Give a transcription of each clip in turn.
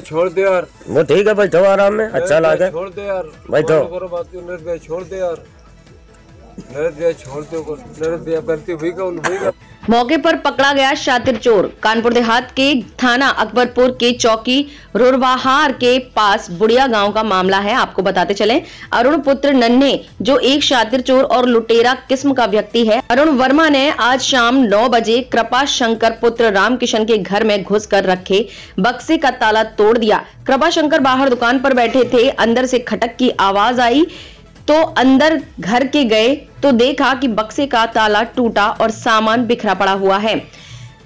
छोड़ दे यार वो ठीक है बैठो आराम में अच्छा लगा छोड़ दे यार बैठो। करो बात छोड़ दे यार छोड़ दो का हुई का मौके पर पकड़ा गया शातिर चोर। कानपुर देहात के थाना अकबरपुर के चौकी रुरवाहार के पास बुढ़िया गाँव का मामला है। आपको बताते चले, अरुण पुत्र नन्हे, जो एक शातिर चोर और लुटेरा किस्म का व्यक्ति है। अरुण वर्मा ने आज शाम 9 बजे कृपा शंकर पुत्र रामकिशन के घर में घुस कर रखे बक्से का ताला तोड़ दिया। कृपा शंकर बाहर दुकान पर बैठे थे। अंदर से खटक की आवाज़ आई। तो अंदर घर के गए तो देखा कि बक्से का ताला टूटा और सामान बिखरा पड़ा हुआ है।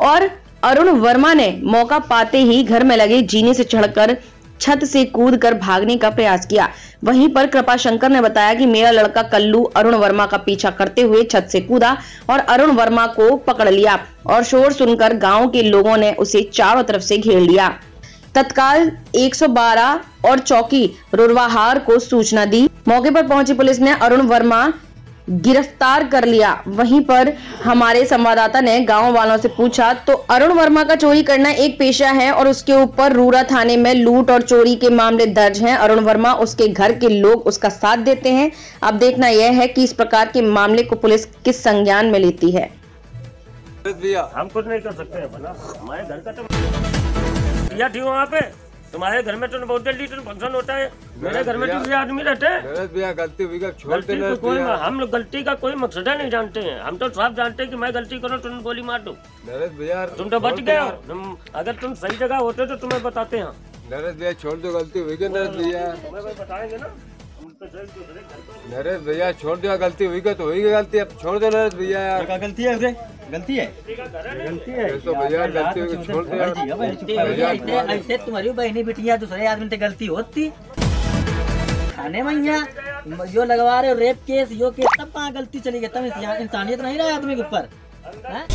और अरुण वर्मा ने मौका पाते ही घर में लगे जीने से चढ़कर छत से कूदकर भागने का प्रयास किया। वहीं पर कृपा शंकर ने बताया कि मेरा लड़का कल्लू अरुण वर्मा का पीछा करते हुए छत से कूदा और अरुण वर्मा को पकड़ लिया और शोर सुनकर गाँव के लोगों ने उसे चारों तरफ़ से घेर लिया। तत्काल 112 और चौकी रुरवाहार को सूचना दी। मौके पर पहुँची पुलिस ने अरुण वर्मा गिरफ़्तार कर लिया। वहीं पर हमारे संवाददाता ने गाँव वालों से पूछा तो अरुण वर्मा का चोरी करना एक पेशा है और उसके ऊपर रूरा थाने में लूट और चोरी के मामले दर्ज हैं। अरुण वर्मा उसके घर के लोग उसका साथ देते हैं। अब देखना यह है कि इस प्रकार के मामले को पुलिस किस संज्ञान में लेती है? हम कुछ नहीं कर सकते हैं बना घर का तो या ठीक वहाँ पे? तुम्हारे घर में तो बहुत जल्दी तो फ़ंक्शन होता है। मेरे घर में तो आदमी रहते हैं। गलती हुई गलती को कोई हम लोग गलती का कोई मकसद नहीं जानते हैं। हम तो साफ़ जानते हैं कि मैं गलती करूँ तुम गोली मार दो। नरेश भैया तुम तो बच गए हो। अगर तुम सही जगह होते तो तुम्हें बताते हैं। नरेश भैया छोड़ दो गलती हुई का नरेश भैया। बताएँगे ना? तो जल्द दूसरे घर पे नरेश भैया छोड़ दो गलती हुई का तो हुई गलती। अब छोड़ दो नरेश भैया। क्या गलती है गलती है? गलती है। तो भैया गलती का छोड़ दो ऐसे ऐसे तुम्हारी बहनी बिटिया दूसरे आदमी से गलती होती। थाने में यहाँ जो लगवा रहे हो रेप केस यो केस तब कहाँ गलती चली गई? तब इंसानियत नहीं रहा आदमी के ऊपर हैं?